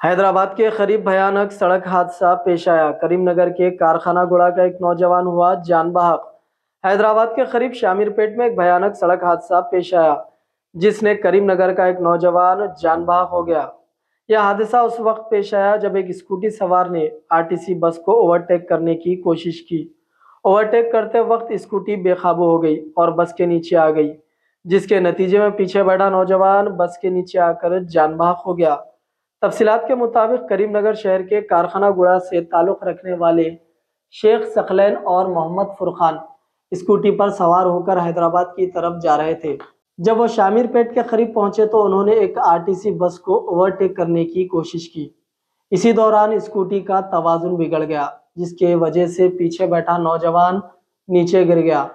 हैदराबाद के करीब भयानक सड़क हादसा पेश आया। करीमनगर के कारखाना गुड़ा का एक नौजवान हुआ जान बहक हैदराबाद के करीब शामिरपेट में एक भयानक सड़क हादसा पेश आया, जिसने करीमनगर का एक नौजवान जान बहक हो गया। यह हादसा उस वक्त पेश आया जब एक स्कूटी सवार ने आरटीसी बस को ओवरटेक करने की कोशिश की। ओवरटेक करते वक्त स्कूटी बेकाबू हो गई और बस के नीचे आ गई, जिसके नतीजे में पीछे बैठा नौजवान बस के नीचे आकर जान बहक हो गया। तफसीलात के मुताबिक करीमनगर शहर के कारखाना गुड़ा से ताल्लुक़ रखने वाले शेख सकलैन और मोहम्मद फुरखान स्कूटी पर सवार होकर हैदराबाद की तरफ़ जा रहे थे। जब वो शामिरपेट के करीब पहुँचे तो उन्होंने एक आरटीसी बस को ओवरटेक करने की कोशिश की। इसी दौरान स्कूटी का तोज़ुन बिगड़ गया, जिसके वजह से पीछे बैठा नौजवान नीचे गिर गया।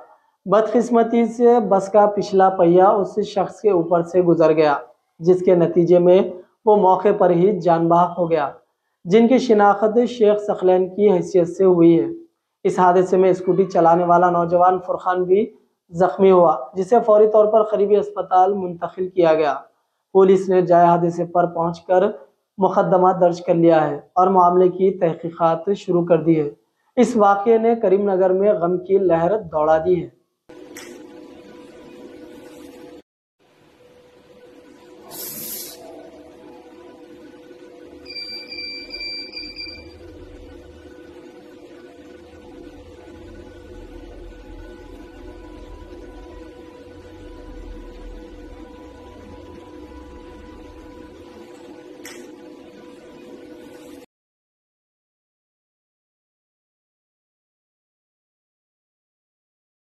बदकिस्मती से बस का पिछला पहिया उस शख्स के ऊपर से गुजर गया, जिसके नतीजे में वो मौके पर ही जान बहक हो गया, जिनकी शिनाख्त शेख सखलैन की हैसियत से हुई है। इस हादसे में स्कूटी चलाने वाला नौजवान फुरखान भी जख्मी हुआ, जिसे फौरी तौर पर करीबी अस्पताल मुंतकिल किया गया। पुलिस ने जाए हादसे पर पहुंचकर मुकदमा दर्ज कर लिया है और मामले की तहकीकात शुरू कर दी है। इस वाक़े ने करीमनगर में गम की लहर दौड़ा दी है।